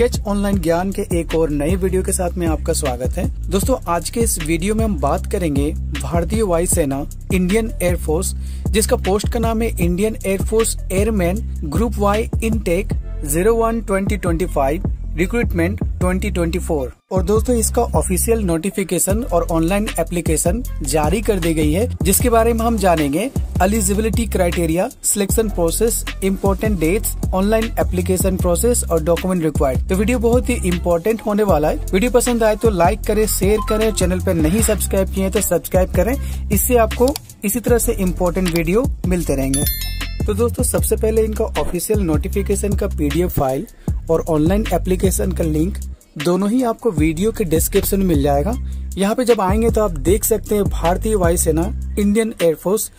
Sketch online ज्ञान के एक और नए वीडियो के साथ में आपका स्वागत है। दोस्तों, आज के इस वीडियो में हम बात करेंगे भारतीय वायुसेना इंडियन एयरफोर्स जिसका पोस्ट का नाम है Indian air force airman group Y intake zero one twenty twenty five. Recruitment 2024 और दोस्तों, इसका ऑफिशियल नोटिफिकेशन और ऑनलाइन एप्लीकेशन जारी कर दी गई है, जिसके बारे में हम जानेंगे eligibility criteria selection process important dates online application process और डॉक्यूमेंट रिक्वायर्ड तो वीडियो बहुत ही इम्पोर्टेंट होने वाला है। वीडियो पसंद आए तो लाइक करें शेयर करें चैनल पर नहीं सब्सक्राइब किए तो सब्सक्राइब करें। इससे आपको इसी तरह से इम्पोर्टेंट वीडियो मिलते रहेंगे। तो दोस्तों, सबसे पहले इनका ऑफिशियल नोटिफिकेशन का पीडीएफ फ़ाइल और ऑनलाइन एप्लीकेशन का लिंक दोनों ही आपको वीडियो के डिस्क्रिप्शन में मिल जाएगा। यहाँ पे जब आएँगे तो आप देख सकते हैं भारतीय वायुसेना इंडियन एयरफोर्स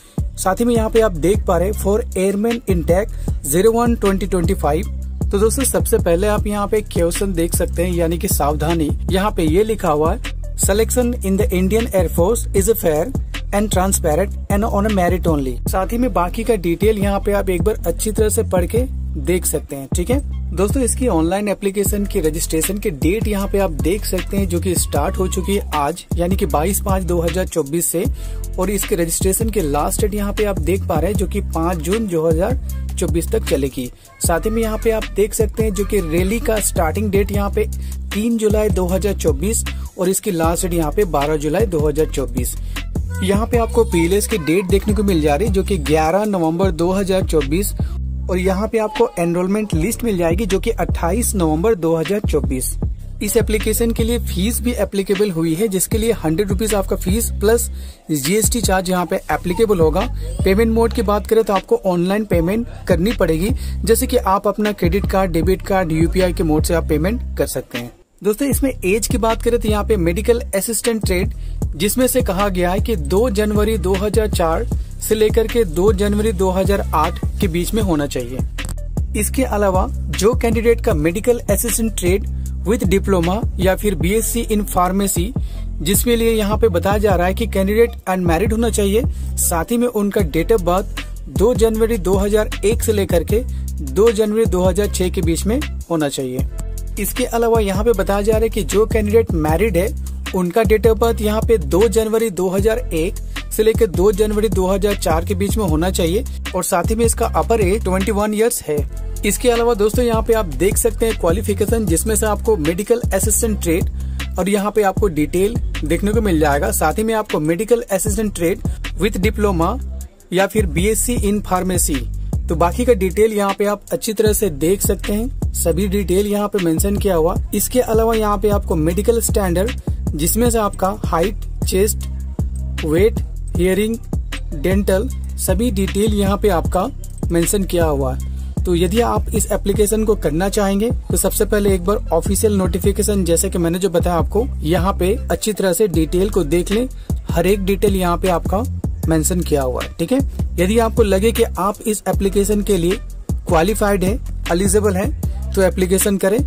साथ ही में यहाँ पे आप देख पा रहे for airman intake zero one twenty twenty five तो दोस्तों, सबसे पहले आप यहाँ पे क्वेश्चन देख सकते हैं, यानी कि सावधानी। यहाँ पे ये लिखा हुआ है selection in the Indian air force is a fair and transparent and on merit only साथ ही में बाकी का डिटेल यहाँ पे आप एक बार अच्छी तरह से पढ़ के देख सकते हैं, ठीक है? दोस्तों, इसकी ऑनलाइन एप्लीकेशन की रजिस्ट्रेशन की डेट यहाँ पे आप देख सकते हैं, जो कि स्टार्ट हो चुकी है आज, यानी कि 22 पाँच 2024 से। और इसके रजिस्ट्रेशन के लास्ट डेट यहाँ पे आप देख पा रहे हैं, जो कि 5 जून 2024 तक चलेगी। साथ ही में यहाँ पे आप देख सकते हैं, जो कि रैली का स्टार्टिंग डेट यहाँ पे 3 जुलाई 2024 और इसकी लास्ट डेट यहाँ पे 12 जुलाई 2024 यहाँ पे आपको पीएलएस की डेट देखने को मिल जा रही है, जो कि 11 नवंबर 2024 और यहाँ पे आपको एनरोलमेंट लिस्ट मिल जाएगी जो कि 28 नवंबर 2024 इस एप्लीकेशन के लिए फ़ीस भी एप्लीकेबल हुई है, जिसके लिए हंड्रेड रुपीज़ आपका फ़ीस प्लस जीएसटी चार्ज यहाँ पे एप्लीकेबल होगा। पेमेंट मोड की बात करें तो आपको ऑनलाइन पेमेंट करनी पड़ेगी, जैसे कि आप अपना credit card debit card UPI के मोड से आप पेमेंट कर सकते हैं। दोस्तों, इसमें एज की बात करें तो यहाँ पे मेडिकल असिस्टेंट ट्रेड जिसमें से कहा गया है कि 2 जनवरी 2004 से लेकर के 2 जनवरी 2008 के बीच में होना चाहिए। इसके अलावा, जो कैंडिडेट का medical assistant trade with diploma या फिर बीएससी इन फार्मेसी जिसमें लिए यहाँ पे बताया जा रहा है कि कैंडिडेट अनमेरिड होना चाहिए, साथ ही में उनका डेट ऑफ़ बर्थ 2 जनवरी 2001 से लेकर के 2 जनवरी 2006 के बीच में होना चाहिए। इसके अलावा यहाँ पे बताया जा रहा है कि जो कैंडिडेट मैरिड है, उनका डेट ऑफ़ बर्थ यहाँ पे 2 जनवरी 2001 से लेकर 2 जनवरी 2004 के बीच में होना चाहिए और साथ ही में इसका अपर एज 21 इयर्स है। इसके अलावा दोस्तों यहाँ पे आप देख सकते हैं क्वालिफिकेशन जिसमें से आपको मेडिकल असिस्टेंट ट्रेड और यहाँ पे आपको डिटेल देखने को मिल जाएगा। साथ ही में आपको medical assistant trade with diploma या फिर बीएससी इन फार्मेसी तो बाकी का डिटेल यहाँ पे आप अच्छी तरह से देख सकते हैं। सभी डिटेल यहाँ पे मेंशन किया हुआ। इसके अलावा यहाँ पे आपको मेडिकल स्टैंडर्ड, जिसमें से आपका height, chest, weight, hearing, dental, सभी डिटेल यहाँ पे आपका मेंशन किया हुआ है। तो यदि आप इस एप्लीकेशन को करना चाहेंगे तो सबसे पहले एक बार ऑफिशियल नोटिफिकेशन, जैसे कि मैंने जो बताया आपको, यहाँ पे अच्छी तरह से डिटेल को देख लें। हर एक डिटेल यहाँ पे आपका मेंशन किया हुआ है, ठीक है? यदि आपको लगे कि आप इस एप्लीकेशन के लिए क्वालिफाइड है, एलिजिबल है तो एप्लीकेशन करें।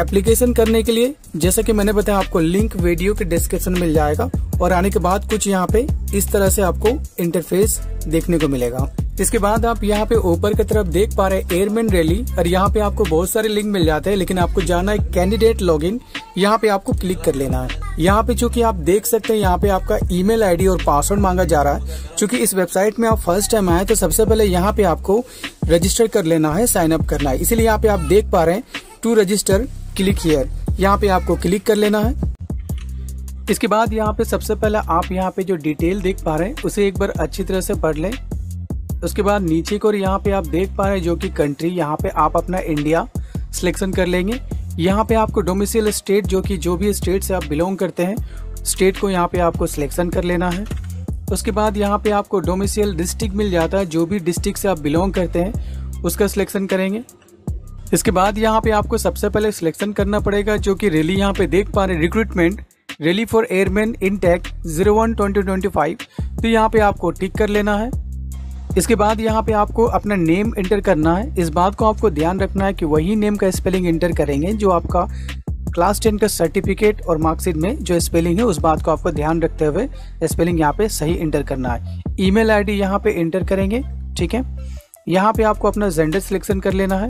एप्लीकेशन करने के लिए, जैसा कि मैंने बताया, आपको लिंक वीडियो के डिस्क्रिप्शन मिल जाएगा और आने के बाद कुछ यहाँ पे इस तरह से आपको इंटरफेस देखने को मिलेगा। इसके बाद आप यहाँ पे ऊपर की तरफ़ देख पा रहे हैं एयरमैन रैली और यहाँ पे आपको बहुत सारे लिंक मिल जाते हैं, लेकिन आपको जाना है कैंडिडेट लॉगिन यहाँ पे आपको क्लिक कर लेना है। यहाँ पे चूँकि आप देख सकते हैं, यहाँ पे आपका ईमेल आईडी और पासवर्ड मांगा जा रहा है। चूँकि इस वेबसाइट में आप फ़र्स्ट टाइम आए तो सबसे पहले यहाँ पे आपको रजिस्टर कर लेना है साइन अप करना है। इसीलिए यहाँ पे आप देख पा रहे हैं टू रजिस्टर क्लिक हियर यहाँ पे आपको क्लिक कर लेना है। इसके बाद यहाँ पे सबसे पहले आप यहाँ पे जो डिटेल देख पा रहे हैं, उसे एक बार अच्छी तरह से पढ़ लें। उसके बाद नीचे को यहाँ पे आप देख पा रहे हैं, जो कि कंट्री यहाँ पे आप अपना इंडिया सिलेक्शन कर लेंगे। यहाँ पे आपको डोमिसाइल स्टेट जो कि जो भी स्टेट से आप बिलोंग करते हैं स्टेट को यहाँ पे आपको सिलेक्शन कर लेना है। उसके बाद यहाँ पे आपको डोमिसाइल डिस्ट्रिक्ट मिल जाता है, जो भी डिस्ट्रिक्ट से आप बिलोंग करते हैं, उसका सिलेक्शन करेंगे। इसके बाद यहाँ पे आपको सबसे पहले सिलेक्शन करना पड़ेगा, जो कि रैली यहाँ पे देख पा रहे हैं recruitment rally for airman intake zero one twenty twenty five तो यहाँ पे आपको टिक कर लेना है। इसके बाद यहाँ पे आपको अपना नेम इंटर करना है। इस बात को आपको ध्यान रखना है कि वही नेम का स्पेलिंग इंटर करेंगे, जो आपका क्लास टेन का सर्टिफिकेट और मार्कशीट में जो स्पेलिंग है, उस बात को आपको ध्यान रखते हुए स्पेलिंग यहाँ पे सही इंटर करना है। ईमेल आईडी यहाँ पे इंटर करेंगे, ठीक है? यहाँ पे आपको अपना जेंडर सिलेक्शन कर लेना है।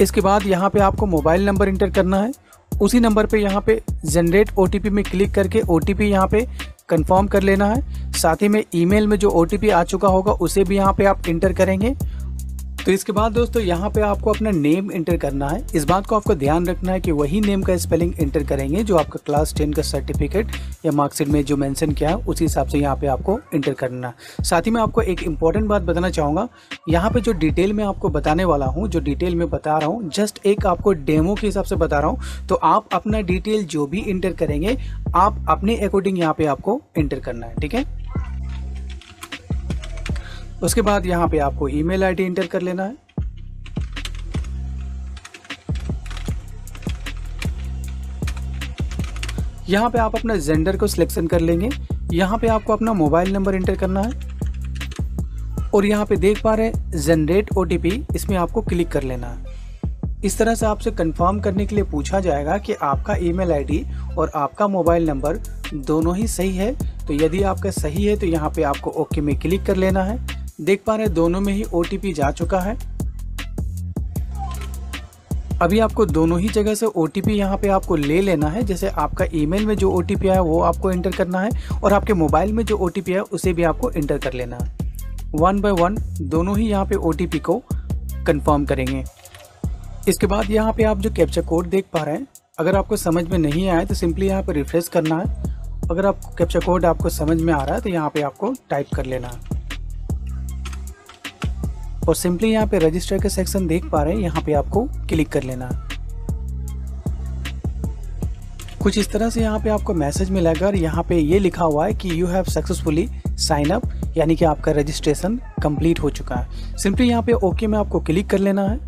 इसके बाद यहाँ पे आपको मोबाइल नंबर इंटर करना है। उसी नंबर पे यहाँ पे जनरेट ओ में क्लिक करके ओ टी यहाँ पे कंफर्म कर लेना है। साथ ही में ईमेल में जो ओटीपी आ चुका होगा, उसे भी यहाँ पे आप इंटर करेंगे। तो इसके बाद दोस्तों, यहाँ पे आपको अपना नेम इंटर करना है। इस बात को आपको ध्यान रखना है कि वही नेम का स्पेलिंग इंटर करेंगे जो आपका क्लास टेन का सर्टिफिकेट या मार्कशीट में जो मेंशन किया है, उसी हिसाब से यहाँ पे आपको इंटर करना साथ ही मैं आपको एक इंपॉर्टेंट बात बताना चाहूँगा। यहाँ पे जो डिटेल में आपको बताने वाला हूँ, जो डिटेल में बता रहा हूँ जस्ट एक आपको डेमो के हिसाब से बता रहा हूँ तो आप अपना डिटेल जो भी इंटर करेंगे, आप अपने अकॉर्डिंग यहाँ पे आपको इंटर करना है, ठीक है? उसके बाद यहाँ पे आपको ईमेल आईडी एंटर कर लेना है। यहाँ पे आप अपना जेंडर को सिलेक्शन कर लेंगे। यहाँ पे आपको अपना मोबाइल नंबर इंटर करना है। और यहाँ पे देख पा रहे हैं जनरेट ओ इसमें आपको क्लिक कर लेना है। इस तरह से आपसे कंफर्म करने के लिए पूछा जाएगा कि आपका ईमेल आईडी और आपका मोबाइल नंबर दोनों ही सही है। तो यदि आपका सही है तो यहाँ पे आपको ओके में क्लिक कर लेना है। देख पा रहे हैं दोनों में ही ओटीपी जा चुका है। अभी आपको दोनों ही जगह से ओ टी पी यहाँ पे आपको ले लेना है। जैसे आपका ईमेल में जो ओ टी आया वो आपको एंटर करना है और आपके मोबाइल में जो ओटीपी है उसे भी आपको एंटर कर लेना है। वन बाय वन दोनों ही यहाँ पे ओ टी को कंफर्म करेंगे। इसके बाद यहाँ पे आप जो कैप्चर कोड देख पा रहे हैं, अगर आपको समझ में नहीं आया तो सिंपली यहाँ पर रिफ्रेश करना है। अगर आपको कैप्चर कोड आपको समझ में आ रहा है तो यहाँ पे आपको टाइप कर लेना है। और सिंपली यहाँ पे रजिस्टर के सेक्शन देख पा रहे हैं, यहाँ पे आपको क्लिक कर लेना कुछ इस तरह से यहाँ पे आपको मैसेज मिलेगा और यहाँ पे ये लिखा हुआ है कि you have successfully sign up यानी कि आपका रजिस्ट्रेशन कंप्लीट हो चुका है। सिंपली यहाँ पे ओके में आपको क्लिक कर लेना है।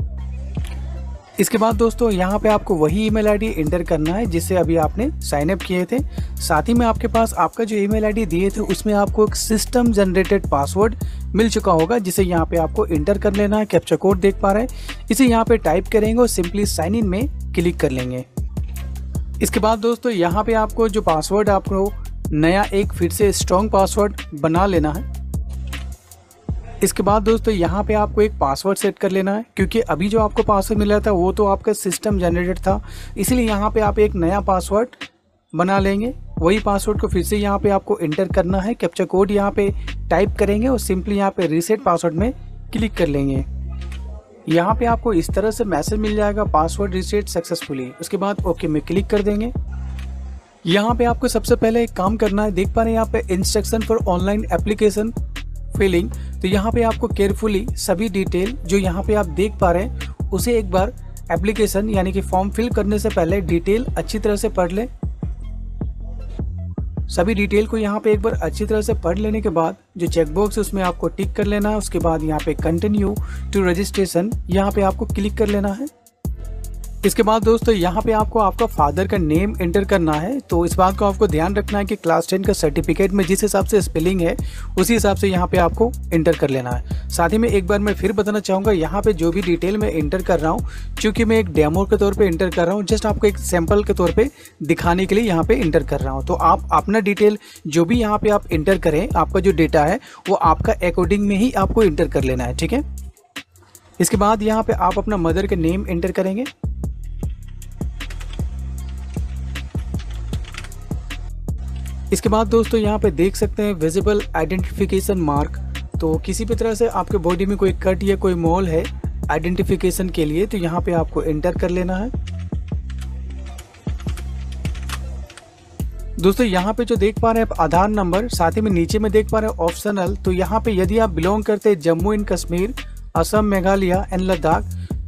इसके बाद दोस्तों, यहाँ पे आपको वही ईमेल आईडी एंटर करना है जिससे अभी आपने साइन अप किए थे। साथ ही में आपके पास आपका जो ईमेल आईडी दिए थे, उसमें आपको एक सिस्टम जनरेटेड पासवर्ड मिल चुका होगा, जिसे यहाँ पे आपको एंटर कर लेना है कैप्चा कोड देख पा रहे हैं। इसे यहाँ पे टाइप करेंगे और सिंपली साइन इन में क्लिक कर लेंगे। इसके बाद दोस्तों, यहाँ पे आपको जो पासवर्ड आपको नया एक फिर से स्ट्रॉन्ग पासवर्ड बना लेना है इसके बाद दोस्तों, यहाँ पे आपको एक पासवर्ड सेट कर लेना है, क्योंकि अभी जो आपको पासवर्ड मिला था, वो तो आपका सिस्टम जनरेटेड था। इसलिए यहाँ पे आप एक नया पासवर्ड बना लेंगे। वही पासवर्ड को फिर से यहाँ पे आपको इंटर करना है। कैप्चर कोड यहाँ पे टाइप करेंगे और सिंपली यहाँ पे रीसेट पासवर्ड में क्लिक कर लेंगे। यहाँ पे आपको इस तरह से मैसेज मिल जाएगा पासवर्ड रीसेट सक्सेसफुली उसके बाद ओके में क्लिक कर देंगे। यहाँ पे आपको सबसे पहले एक काम करना है। देख पा रहे हैं यहाँ पे instruction for online application filling तो यहाँ पे आपको केयरफुली सभी डिटेल जो यहाँ पे आप देख पा रहे हैं, उसे एक बार एप्लीकेशन यानी कि फॉर्म फिल करने से पहले डिटेल अच्छी तरह से पढ़ लें। सभी डिटेल को यहाँ पे एक बार अच्छी तरह से पढ़ लेने के बाद जो चेकबॉक्स है उसमें आपको टिक कर लेना है, उसके बाद यहाँ पे कंटिन्यू टू रजिस्ट्रेशन यहाँ पे आपको क्लिक कर लेना है। इसके बाद दोस्तों, यहाँ पे आपको आपका फादर का नेम एंटर करना है। तो इस बात को आपको ध्यान रखना है कि क्लास टेन का सर्टिफिकेट में जिस हिसाब से स्पेलिंग है, उसी हिसाब से यहाँ पे आपको एंटर कर लेना है। साथ ही में एक बार मैं फिर बताना चाहूँगा, यहाँ पे जो भी डिटेल मैं एंटर कर रहा हूँ क्योंकि मैं एक डेमो के तौर पर एंटर कर रहा हूँ जस्ट आपको एक सैंपल के तौर पर दिखाने के लिए यहाँ पर एंटर कर रहा हूँ। तो आप अपना डिटेल जो भी यहाँ पर आप एंटर करें, आपका जो डेटा है, वो आपका अकॉर्डिंग में ही आपको इंटर कर लेना है, ठीक है? इसके बाद यहाँ पे आप अपना मदर के नेम एंटर करेंगे। इसके बाद दोस्तों यहाँ पे देख सकते हैं विजिबल आइडेंटिफिकेशन मार्क तो किसी भी तरह से आपके बॉडी में कोई कट या कोई मॉल है आइडेंटिफिकेशन के लिए तो यहाँ पे आपको एंटर कर लेना है। दोस्तों यहाँ पे जो देख पा रहे हैं आप आधार नंबर साथ ही में नीचे में देख पा रहे हैं ऑप्शनल तो यहाँ पे यदि आप बिलोंग करते हैं जम्मू एंड कश्मीर, असम, मेघालय एंड लद्दाख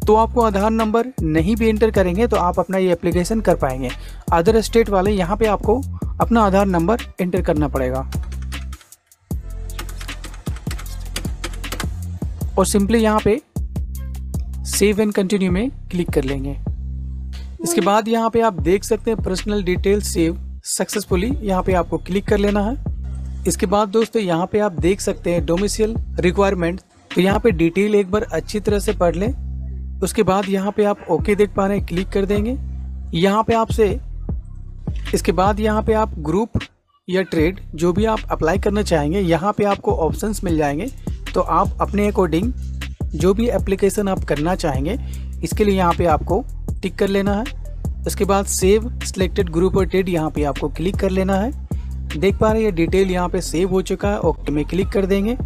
तो आपको आधार नंबर नहीं भी एंटर करेंगे तो आप अपना ये एप्लीकेशन कर पाएँगे। अदर स्टेट वाले यहाँ पे आपको अपना आधार नंबर एंटर करना पड़ेगा। और सिंपली यहाँ पे सेव एंड कंटिन्यू में क्लिक कर लेंगे। इसके बाद यहाँ पे आप देख सकते हैं पर्सनल डिटेल सेव सक्सेसफुली यहाँ पे आपको क्लिक कर लेना है। इसके बाद दोस्तों यहाँ पे आप देख सकते हैं डोमिसियल रिक्वायरमेंट तो यहाँ पे डिटेल एक बार अच्छी तरह से पढ़ लें। उसके बाद यहाँ पे आप ओके देख पा रहे हैं क्लिक कर देंगे। यहाँ पे आपसे इसके बाद यहाँ पे आप ग्रुप या ट्रेड जो भी आप अप्लाई करना चाहेंगे, यहाँ पे आपको ऑप्शंस मिल जाएँगे। तो आप अपने अकॉर्डिंग जो भी एप्लीकेशन आप करना चाहेंगे, इसके लिए यहाँ पे आपको टिक कर लेना है। उसके बाद सेव सिलेक्टेड ग्रुप और ट्रेड यहाँ पे आपको क्लिक कर लेना है। देख पा रहे हैं डिटेल यहाँ पे सेव हो चुका है ओके में क्लिक कर देंगे।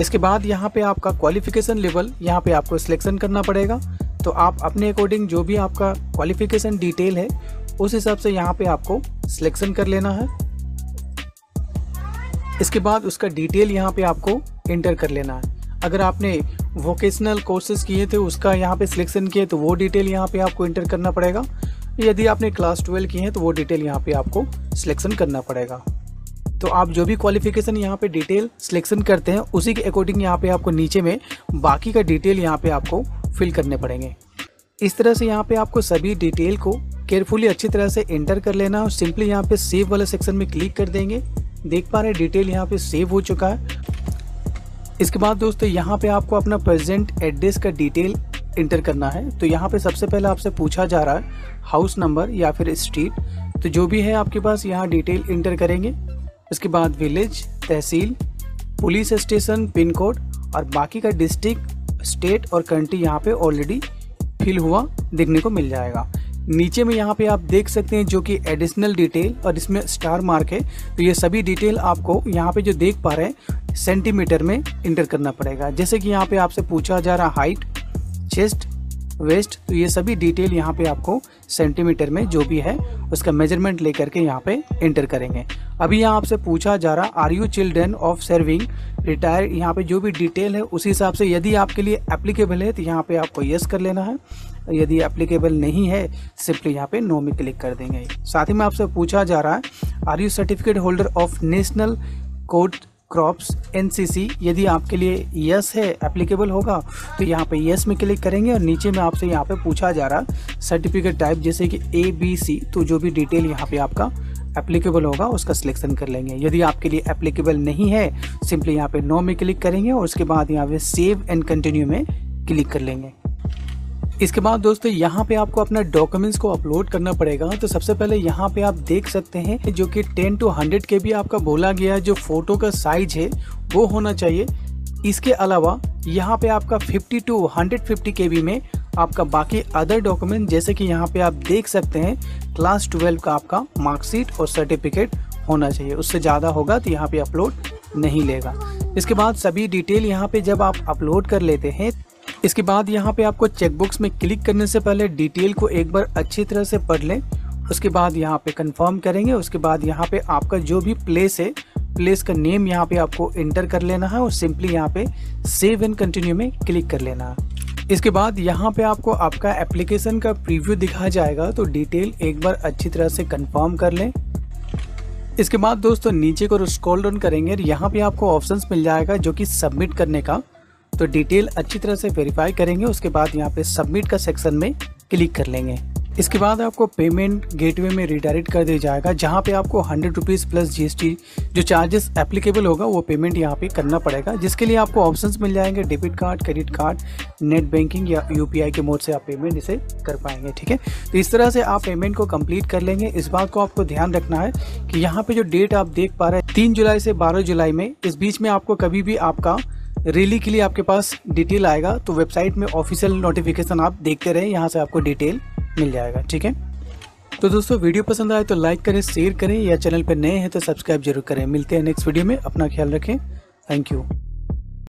इसके बाद यहाँ पे आपका क्वालिफिकेशन लेवल यहाँ पे आपको सिलेक्शन करना पड़ेगा। तो आप अपने अकॉर्डिंग जो भी आपका क्वालिफिकेशन डिटेल है, उस हिसाब से यहाँ पे आपको सिलेक्शन कर लेना है। इसके बाद उसका डिटेल यहाँ पे आपको इंटर कर लेना है। अगर आपने वोकेशनल कोर्सेज किए थे, उसका यहाँ पे सिलेक्शन किए तो वो डिटेल यहाँ पे आपको इंटर करना पड़ेगा। यदि आपने क्लास ट्वेल्व की है तो वो डिटेल यहाँ पे आपको सिलेक्शन करना पड़ेगा। तो आप जो भी क्वालिफिकेशन यहाँ पे डिटेल सिलेक्शन करते हैं, उसी के अकॉर्डिंग यहाँ पे आपको नीचे में बाकी का डिटेल यहाँ पे आपको फिल करने पड़ेंगे। इस तरह से यहाँ पे आपको सभी डिटेल को केयरफुली अच्छी तरह से एंटर कर लेना और सिंपली यहाँ पे सेव वाले सेक्शन में क्लिक कर देंगे। देख पा रहे डिटेल यहाँ पे सेव हो चुका है। इसके बाद दोस्तों, यहाँ पे आपको अपना प्रेजेंट एड्रेस का डिटेल इंटर करना है। तो यहाँ पे सबसे पहले आपसे पूछा जा रहा है हाउस नंबर या फिर स्ट्रीट तो जो भी है आपके पास यहाँ डिटेल इंटर करेंगे। उसके बाद विलेज तहसील पुलिस स्टेशन पिन कोड और बाकी का डिस्ट्रिक्ट स्टेट और कंट्री यहाँ पे ऑलरेडी फिल हुआ देखने को मिल जाएगा। नीचे में यहाँ पे आप देख सकते हैं जो कि एडिशनल डिटेल और इसमें स्टार मार्क है। तो ये सभी डिटेल आपको यहाँ पे जो देख पा रहे हैं सेंटीमीटर में इंटर करना पड़ेगा। जैसे कि यहाँ पे आपसे पूछा जा रहा हाइट चेस्ट वेस्ट तो ये सभी डिटेल यहाँ पे आपको सेंटीमीटर में जो भी है, उसका मेज़रमेंट लेकर के यहाँ पे इंटर करेंगे। अभी यहाँ आपसे पूछा जा रहा are you children of serving retire यहाँ पे जो भी डिटेल है, उसी हिसाब से यदि आपके लिए एप्लीकेबल है तो यहाँ पे आपको यस कर लेना है। यदि एप्लीकेबल नहीं है सिंपली यहाँ पे नो में क्लिक कर देंगे। साथ ही में आपसे पूछा जा रहा है are you certificate holder of national cadet corps NCC यदि आपके लिए यस है एप्लीकेबल होगा तो यहाँ पे यस में क्लिक करेंगे और नीचे में आपसे यहाँ पे पूछा जा रहा सर्टिफिकेट टाइप जैसे कि ए बी सी तो जो भी डिटेल यहाँ पे आपका एप्लीकेबल होगा, उसका सिलेक्शन कर लेंगे। यदि आपके लिए एप्लीकेबल नहीं है सिंपली यहाँ पे नो में क्लिक करेंगे और उसके बाद यहाँ पे सेव एंड कंटिन्यू में क्लिक कर लेंगे। इसके बाद दोस्तों, यहाँ पे आपको अपना डॉक्यूमेंट्स को अपलोड करना पड़ेगा। तो सबसे पहले यहाँ पे आप देख सकते हैं जो कि 10 टू 100 के भी आपका बोला गया है, जो फ़ोटो का साइज़ है, वो होना चाहिए। इसके अलावा यहाँ पे आपका 50 टू 150 के में आपका बाकी अदर डॉक्यूमेंट जैसे कि यहाँ पे आप देख सकते हैं क्लास ट्वेल्व का आपका मार्कशीट और सर्टिफिकेट होना चाहिए। उससे ज़्यादा होगा तो यहाँ पे अपलोड नहीं लेगा। इसके बाद सभी डिटेल यहाँ पे जब आप अपलोड कर लेते हैं, इसके बाद यहाँ पे आपको चेकबुक्स में क्लिक करने से पहले डिटेल को एक बार अच्छी तरह से पढ़ लें। उसके बाद यहाँ पे कंफर्म करेंगे। उसके बाद यहाँ पे आपका जो भी प्लेस है प्लेस का नेम यहाँ पे आपको इंटर कर लेना है और सिंपली यहाँ पे सेव एंड कंटिन्यू में क्लिक कर लेना है। इसके बाद यहाँ पे आपको आपका एप्लीकेशन का प्रीव्यू दिखा जाएगा तो डिटेल एक बार अच्छी तरह से कंफर्म कर लें। इसके बाद दोस्तों, नीचे को स्क्रॉल डाउन करेंगे यहाँ पे आपको ऑप्शंस मिल जाएगा जो कि सबमिट करने का। तो डिटेल अच्छी तरह से वेरीफाई करेंगे, उसके बाद यहाँ पे सबमिट का सेक्शन में क्लिक कर लेंगे। इसके बाद आपको पेमेंट गेटवे में रिडायरेक्ट कर दिया जाएगा, जहाँ पे आपको हंड्रेड रुपीज़ प्लस जीएसटी जो चार्जेस एप्लीकेबल होगा, वो पेमेंट यहाँ पे करना पड़ेगा, जिसके लिए आपको ऑप्शंस मिल जाएँगे debit card credit card net banking या यूपीआई के मोड से आप पेमेंट इसे कर पाएँगे, ठीक है? तो इस तरह से आप पेमेंट को कंप्लीट कर लेंगे। इस बात को आपको ध्यान रखना है कि यहाँ पे जो डेट आप देख पा रहे हैं, तीन जुलाई से बारह जुलाई में, इस बीच में आपको कभी भी आपका रैली के लिए आपके पास डिटेल आएगा तो वेबसाइट में ऑफिशियल नोटिफिकेशन आप देखते रहे, यहाँ से आपको डिटेल मिल जाएगा, ठीक है? तो दोस्तों, वीडियो पसंद आए तो लाइक करें शेयर करें या चैनल पर नए हैं तो सब्सक्राइब ज़रूर करें। मिलते हैं नेक्स्ट वीडियो में। अपना ख्याल रखें। Thank you